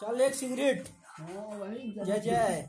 चल एक सिगरेट। जय जय।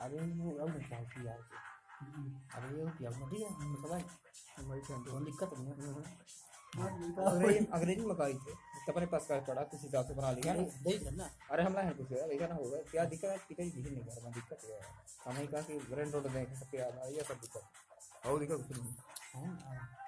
अरे वो अब क्या किया अरे ये क्या ठीक है हम समझ वही कहते कोई दिक्कत नहीं है। हैं अंग्रेज़ी में कही थे तो अपने पास का पढ़ा किसी हिसाब से बना लिया। ना देख लेना। अरे हमला है कुछ यार ऐसा ना होगा। क्या दिक्कत है? किसी दिख नहीं कर दिक्कत है। हम कहा कि ग्रैंड रोड दें सबके आ ये सब दिक्कत और दिक्कत कुछ नहीं। हाँ।